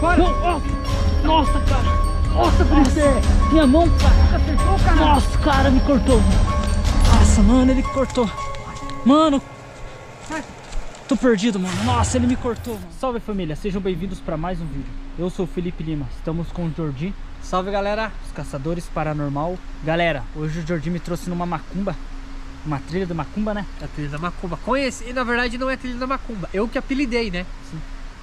Fora! Não, ó. Nossa, cara. Nossa, Felipe. Minha mão, cara. Acertou, cara! Nossa, cara, me cortou. Nossa, mano, ele cortou. Mano. Tô perdido, mano. Nossa, ele me cortou. Mano. Salve, família. Sejam bem-vindos para mais um vídeo. Eu sou o Felipe Lima. Estamos com o Jordi, Salve, galera! os caçadores paranormal. Galera, hoje o Jordi me trouxe numa macumba. Uma trilha da macumba, né? A trilha da Macumba. Conheci, e na verdade não é trilha da Macumba, eu que apelidei, né? Sim.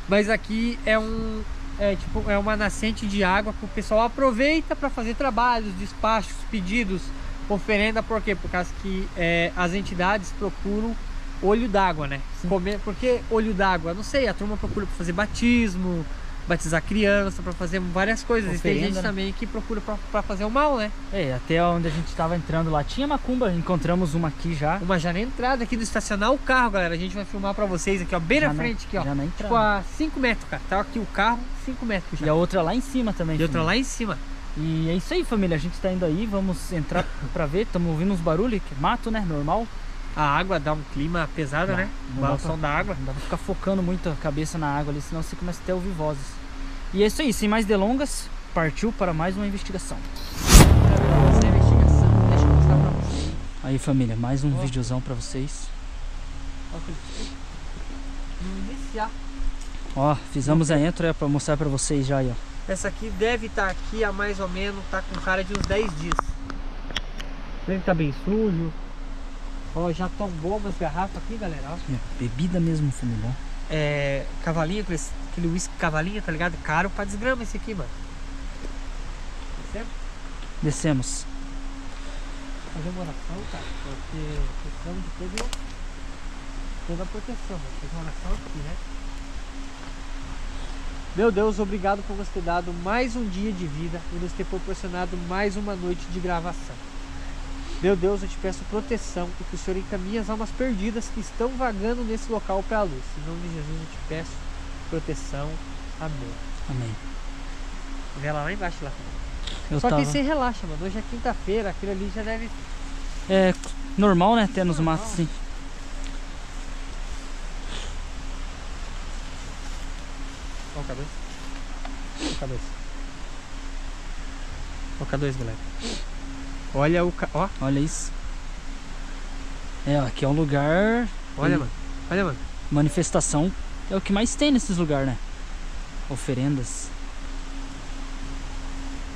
Mas aqui é um. É tipo, é uma nascente de água que o pessoal aproveita para fazer trabalhos, despachos, pedidos, oferenda, por quê? Por causa que é, as entidades procuram olho d'água, né? Comer, por que olho d'água? Não sei, a turma procura para fazer batismo, batizar criança, para fazer várias coisas. E tem gente né? também que procura para fazer o mal, né? É, até onde a gente tava entrando lá tinha macumba. Encontramos uma aqui já. Uma já na entrada aqui do estacionar o carro, galera. A gente vai filmar pra vocês aqui, ó. Bem Já na frente aqui, ó. já na tipo entrada. a 5 metros, cara. Tá aqui o carro, 5 metros já. E a outra lá em cima também. E outra lá em cima. E é isso aí, família. A gente tá indo aí, vamos entrar pra ver. Estamos ouvindo uns barulhos, que é mato, né? Normal. A água dá um clima pesado, Dá. né? Não O dá balão da água. Não dá pra ficar focando muito a cabeça na água ali, senão você começa a ter ouvir vozes. E é isso aí, sem mais delongas, partiu para mais uma investigação. Essa a investigação. Deixa eu mostrar pra vocês. Aí, família, mais um Ó. videozão pra vocês. Ó, fizemos a intro é pra mostrar pra vocês já aí, ó. Essa aqui deve estar aqui há mais ou menos, tá com cara de uns 10 dias. Deve estar bem sujo. Ó, já tombou umas garrafas aqui, galera. Ó. É, Bebida mesmo, família. ó. é, cavalinho, aquele, aquele whisky cavalinho, tá ligado? Caro pra desgrama esse aqui, mano. Certo? Descemos. Fazer uma oração, cara, porque precisamos de todo, toda a proteção, mano. Fazer uma oração aqui, né? Meu Deus, obrigado por nos ter dado mais um dia de vida e nos ter proporcionado mais uma noite de gravação. Meu Deus, eu te peço proteção e que o Senhor encaminhe as almas perdidas que estão vagando nesse local para a luz. Em nome de Jesus eu te peço proteção. Amém. Amém. Vela lá embaixo lá. Eu Só tava... que você relaxa, mano. Hoje é quinta-feira, aquilo ali já deve. É normal, né? Ter nos Normal. matos, sim. Ó o cabeça. Ó o cabeça. Ó o K2, galera. Olha o K. Ó, Olha isso. É, ó, aqui é um lugar. olha, mano. Olha, mano. Manifestação é o que mais tem nesses lugares, né? Oferendas.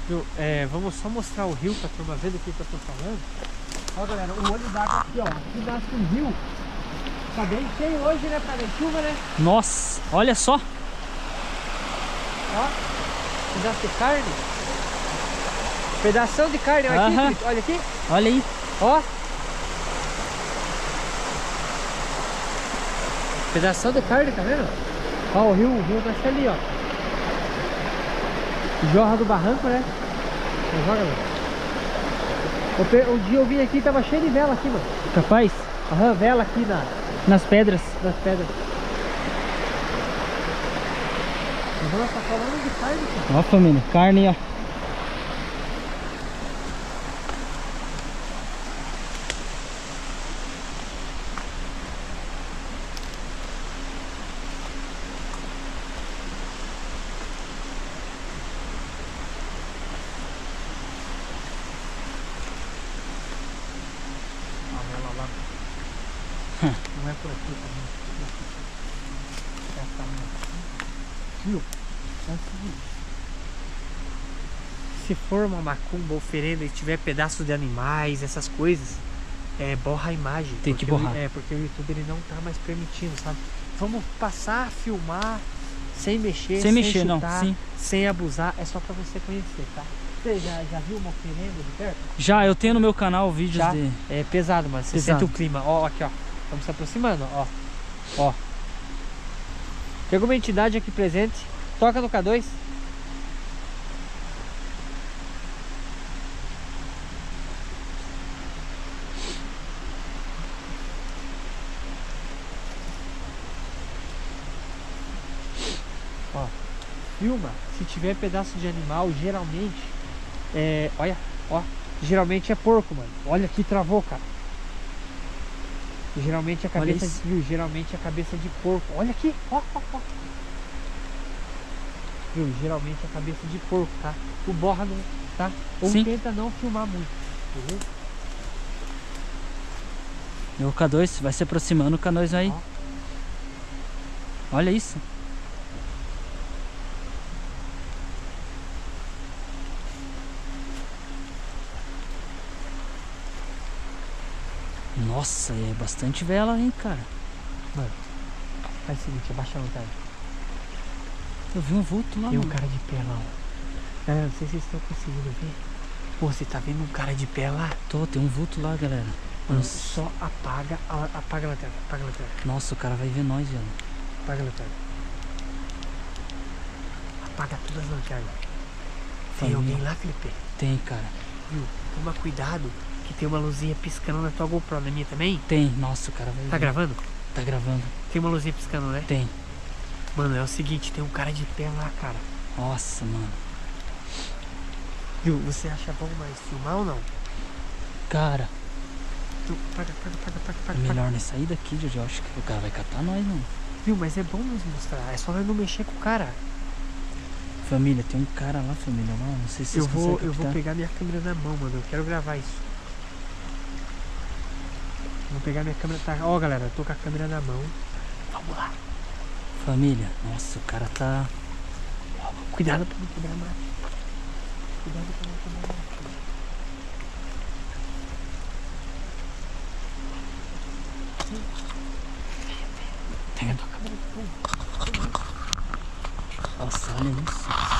Viu? É, vamos só mostrar o rio pra turma ver do que, que eu tô falando. Ó, galera, o olho d'água aqui, ó. Aqui nasce um rio. Tá bem cheio hoje, né? Pra ver chuva, né? Nossa, olha só. Ó. Pedaço de carne. Pedação de carne, olha aqui, Aham. Felipe, olha aqui. Olha aí. Ó. Pedação de carne, tá vendo? Ó, o rio, o rio nasce ali, ó. Jorra do barranco, né? Ó, Joga, mano. Um dia eu vim aqui e tava cheio de vela aqui, mano. Capaz? Aham, vela aqui na, Nas pedras. nas pedras. Nossa, tá falando de carne, cara. Ó, família, carne, ó. A vela lá. Não é por aqui também. Viu? É o seguinte. Se for uma macumba oferenda e tiver pedaços de animais, essas coisas, é, borra a imagem. Tem que o- borrar. é, porque o YouTube ele não tá mais permitindo, sabe? Vamos passar, filmar, sem mexer, Sem mexer, não, chutar, sim. sem abusar, é só pra você conhecer, tá? Você já, já viu uma oferenda de perto? Já, eu tenho no meu canal vídeos Já? de. É pesado, mano. Você Pesado. sente o clima. Ó, aqui, ó. Estamos se aproximando, ó. Ó. Tem alguma entidade aqui presente? Toca no K2. Ó. Filma. Se tiver pedaço de animal, geralmente. É. Olha, ó. Geralmente é porco, mano. Olha aqui, travou, cara. Geralmente a cabeça viu? Geralmente a cabeça de porco. Olha aqui, ó, ó, ó. Viu? Geralmente é cabeça de porco, tá? O borra não, tá? Ou Sim. tenta não filmar muito, beleza? E o K2 vai se aproximando, o K2 vai. Olha isso. Nossa, é bastante vela, hein, cara. Faz o seguinte, abaixa a lanterna. Eu vi um vulto lá, Tem um mano. cara de pé lá, ó. Galera, não sei se vocês estão conseguindo ver. Pô, você tá vendo um cara de pé lá? Tô, tem um vulto lá, galera. Mano, Nossa. só apaga a, apaga a lanterna, apaga a lanterna, Nossa, o cara vai ver nós, velho. apaga a lanterna. Apaga todas as lanternas. Tem Família. alguém lá, Felipe? Tem, cara. Viu? Toma cuidado que tem uma luzinha piscando na tua GoPro, na minha também. Tem. Nossa, o cara vai Tá ver. gravando? Tá gravando. Tem uma luzinha piscando, né? Tem. Mano, é o seguinte, tem um cara de pé lá, cara. Nossa, mano. Viu? Você acha bom mais filmar ou não? Cara, Tu, paga, paga, paga, paga, é paga, paga. melhor nem sair daqui, Jojo. Acho que o cara vai catar nós, mano. Viu? Mas é bom nos mostrar. É só nós não mexer com o cara. Família, tem um cara lá, família, lá. Não sei se Eu vou, eu vou pegar minha câmera na mão, mano. Eu quero gravar isso. Vou pegar minha câmera. Tá, ó, galera, tô com a câmera na mão. Vamos lá. Família, nossa, o cara tá. Cuidado pra não quebrar a máquina. Cuidado pra não quebrar a máquina. Tem... Tua câmera. Nossa, olha isso.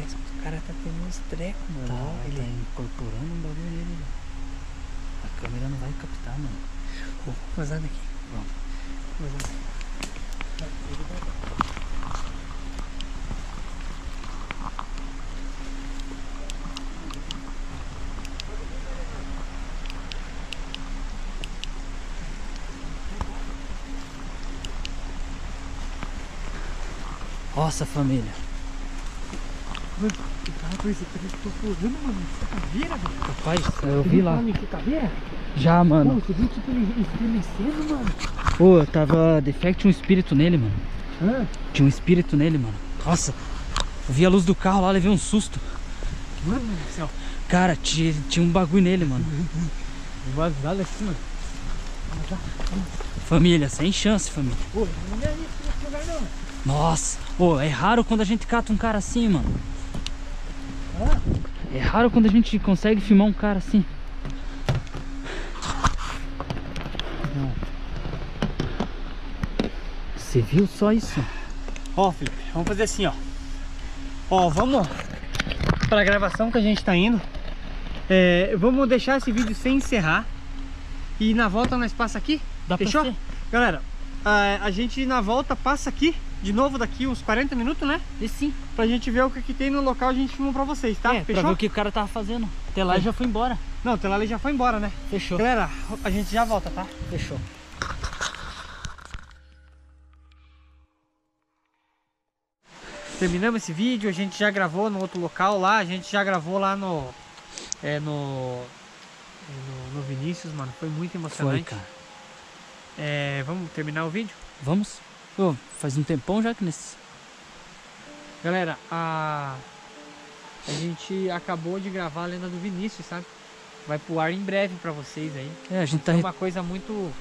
O cara tá tendo uns trecos, mano. Tá, Ó, ele tá ele... incorporando um bagulho nele, velho. A câmera não vai captar, mano. Aqui. Vamos. Vazando aqui. Vai, ele vai- Nossa, família. Que ele ficou pulando, mano. Isso é caveira, velho. Rapaz, eu Você vi lá. que é caveira? Já, Pô, mano. você viu tipo ele estremecendo, mano? Pô, tava defect um espírito nele, mano. Hã? Tinha um espírito nele, mano. Nossa, eu vi a luz do carro lá, levei um susto. Mano do céu. Cara, tinha, tinha um bagulho nele, mano. Vazado aqui, mano. Família, sem chance, família. Pô, não é isso nesse lugar, não. Nossa, pô, é raro quando a gente cata um cara assim, mano. É raro quando a gente consegue filmar um cara assim. Você viu só isso? Ó, Felipe, vamos fazer assim, ó. Ó, vamos pra gravação que a gente tá indo. É, vamos deixar esse vídeo sem encerrar. E na volta nós passa aqui. Dá pra Fechou? Galera, a, a gente na volta passa aqui. De novo daqui uns 40 minutos, né? E sim. Pra gente ver o que, que tem no local a gente filma pra vocês, tá? é, pra Fechou? ver o que o cara tava fazendo. Até lá É. ele já foi embora. Não, o Telale já foi embora, né? Fechou. Galera, a gente já volta, tá? Fechou. Terminamos esse vídeo, a gente já gravou no outro local lá, a gente já gravou lá no. É, no. No, no Vinícius, mano. Foi muito Foi, emocionante. cara. É, vamos terminar o vídeo? Vamos? Pô, faz um tempão já que nesse. Galera, a. A gente acabou de gravar a lenda do Vinícius, sabe? Vai pro ar em breve pra vocês aí. É, a gente tá. É uma coisa muito.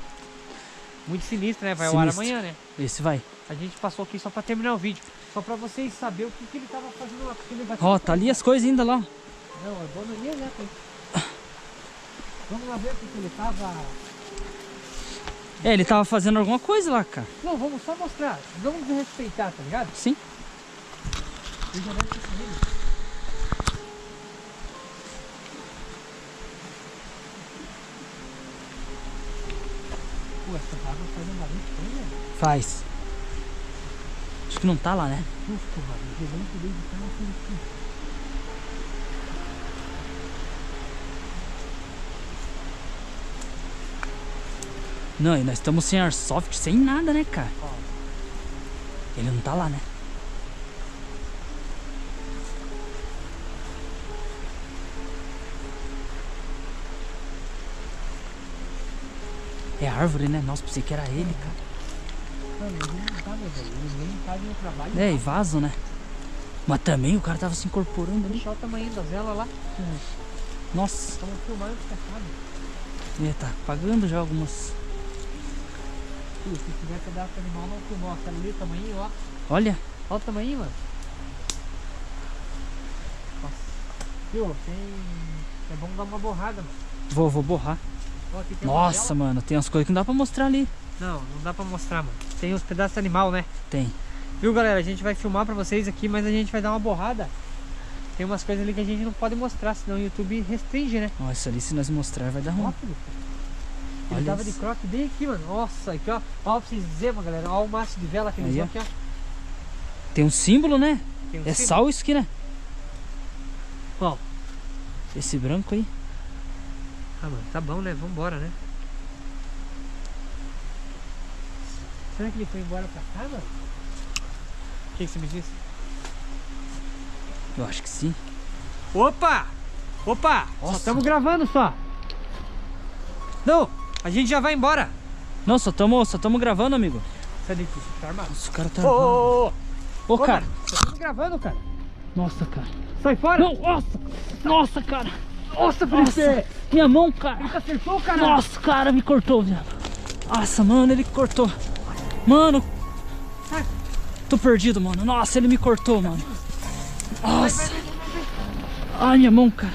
Muito sinistra, né? Vai ao ar Sinistro. amanhã, né? Esse vai. A gente passou aqui só pra terminar o vídeo. Só pra vocês saberem o que, que ele tava fazendo lá. Porque ele vai Ó, tá ali as coisas ainda lá. Não, é bom não ir né? Vamos lá ver o que que ele tava. É, ele tava fazendo alguma coisa lá, cara. Não, vamos só mostrar. Vamos respeitar, tá ligado? Sim. Eu já deve ter. Pô, essa água faz um barulho né? Faz. Acho que não tá lá, né? Justo, porra, Eu não poder evitar uma coisa aqui. Não, e nós estamos sem airsoft, sem nada, né, cara? Ele não tá lá, né? É árvore, né? Nossa, pensei que era ele, cara. mano, ele não tá, velho. Eles vêm, fazem o trabalho. É, e vaso, né? Mas também o cara tava se incorporando ali. Deixa o tamanho das velas lá. Nossa, Estamos filmando o cercado. ele tá pagando já algumas. Se tiver pedaço animal, não filmou. Aquela ali, o tamanho, ó. Olha, Olha o tamanho, mano. Nossa. Viu? Tem... É bom dar uma borrada, mano. vou, vou borrar. Ó, Nossa, mano, tem umas coisas que não dá pra mostrar ali. Não, não dá pra mostrar, mano. Tem os pedaços de animal, né? Tem. Viu, galera? A gente vai filmar pra vocês aqui, mas a gente vai dar uma borrada. Tem umas coisas ali que a gente não pode mostrar, senão o YouTube restringe, né? Isso ali se nós mostrar vai dar ruim. Rápido. Olha tava de isso. croque bem aqui, mano. Nossa, aqui, ó. Ó, pra vocês dizerem, mano, galera. Ó o maço de vela que eles aqui, ó. Tem um símbolo, né? Um É símbolo. sal isso aqui, né? Qual? Esse branco aí. Ah, mano, tá bom, né? Vambora, né? Será que ele foi embora pra cá, mano? O que, que você me disse? Eu acho que sim. Opa! Opa! Só Nossa. estamos gravando só. Não, a gente já vai embora. Não, só tamo, só tamo gravando, amigo. Sai daqui, você tá armado? Nossa, o cara tá. Ô, armado. ô, ô, ô. Ô, cara. estamos gravando, cara. Nossa, cara. Sai fora. Não, nossa. Nossa, cara. Nossa, Nossa. Felipe. Minha mão, cara. Você acertou, cara? Nossa, cara, me cortou, viado. Nossa, mano, ele cortou. Mano. Tô perdido, mano. Nossa, ele me cortou, mano. Nossa. Ai, minha mão, cara.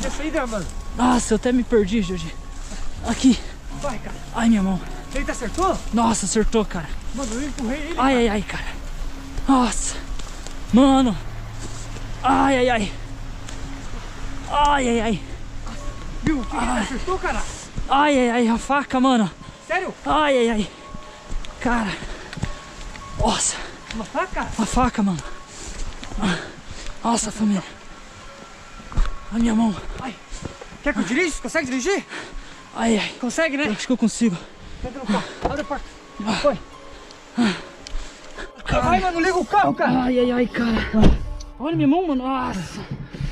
Deixa aí, mano. Nossa, eu até me perdi, Jorge. Aqui. Vai, cara. Ai, minha mão. Ele te acertou? Nossa, acertou, cara. Mano, eu empurrei ele. Ai, ai, ai, cara. Nossa. Mano. Ai, ai, ai. Ai, ai, ai. Viu? Que te acertou, cara? Ai, ai, ai. A faca, mano. Sério? Ai, ai, ai. Cara. Nossa. Uma faca? A faca, mano. Nossa, família. A minha mão. Quer que eu dirija? Consegue dirigir? Ai, ai. Consegue, Eu né? acho que eu consigo. Entra no carro. Abre a porta. Foi. Vai, mano, liga o carro, cara. Ai, ai, ai, cara. Olha minha mão, mano. Nossa.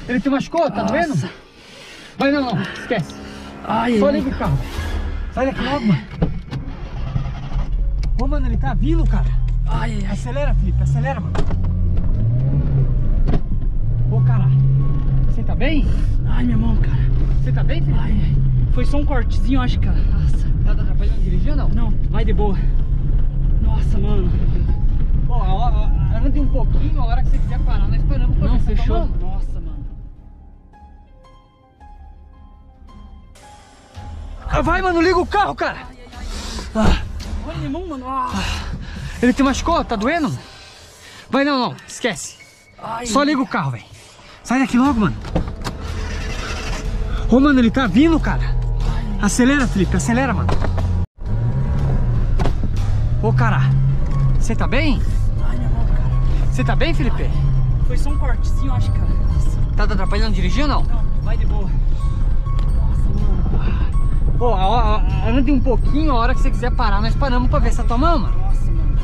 Ele te machucou, tá? Nossa. Vai, não, não. Esquece. Ai, Só ai, liga o carro. Sai daqui logo, mano. Ô, mano, ele tá vindo, cara. ai, ai, ai. Acelera, Felipe, acelera, mano. Ô, cara. Você tá bem? Ai, minha mão, cara. Você tá bem, Felipe? Ai, ai. Foi só um cortezinho, acho, cara. Nossa. Tá atrapalhando dirigir ou não? Não, vai de boa. Nossa, mano. Ó, ó, ande um pouquinho, a hora que você quiser parar, nós paramos pra Não, tá fechou. tomando. Nossa, mano. Ah, vai, mano, liga o carro, cara. Ah, Olha minha mão, mano. Ah. ele te machucou? Tá doendo? Vai, não, não. Esquece. Ai, Só liga o carro, velho. Sai daqui logo, mano. Ô, mano, ele tá vindo, cara. Acelera, Felipe, acelera, mano. Ô, cara. Você tá bem? Você tá bem, Felipe? Foi só um cortezinho, acho, cara. Nossa. Tá atrapalhando dirigir ou não? Não, vai de boa. Nossa, mano. Pô, ó, ande um pouquinho, a hora que você quiser parar, nós paramos pra ver se tá mão, mano. Nossa, mano.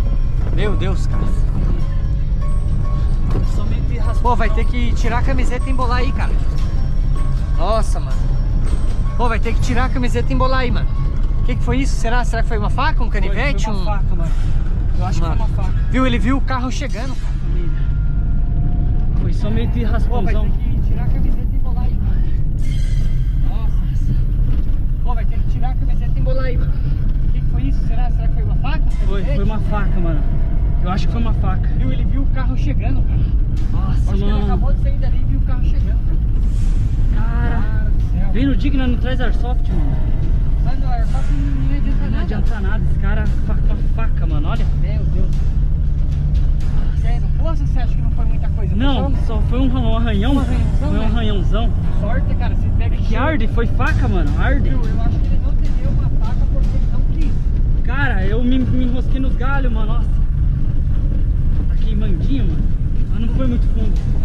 Meu Deus, cara. Pô, vai ter que tirar a camiseta e embolar aí, cara. Nossa, mano. Pô, vai ter que tirar a camiseta e embolar aí, mano. O que, que foi isso? Será? Será que foi uma faca, um canivete? Foi, foi um... uma faca, mano. Eu acho Mano. que foi uma faca, Viu? Ele viu o carro chegando, cara. Foi somente Pô, vai raspãozão. ter que tirar a camiseta e embolar aí, mano. Nossa. Pô, vai ter que tirar a camiseta e embolar aí, mano. O que, que foi isso? Será? Será que foi uma faca? um Foi, foi uma faca, mano. Eu acho que foi uma faca. Viu? Ele viu o carro chegando, cara. Nossa, Acho que ele mano. acabou de sair dali e viu o carro chegando, cara. Cara. Cara do céu. Vem no Digna, não traz Airsoft, mano. Mas não, eu faço não adianta Não nada. adianta nada. Esse cara com a faca, mano. Olha. Meu Deus. Sério, você acha que não foi muita coisa? Não, só foi um arranhão. Um arranhãozão, Foi um né? arranhãozão. sorte, cara. Você pega É que arde, foi faca, mano. Arde. Viu? Eu acho que ele não teve Cara, eu me, me enrosquei nos galhos, mano. Nossa. Tá queimandinho, mano. Mas não foi muito fundo.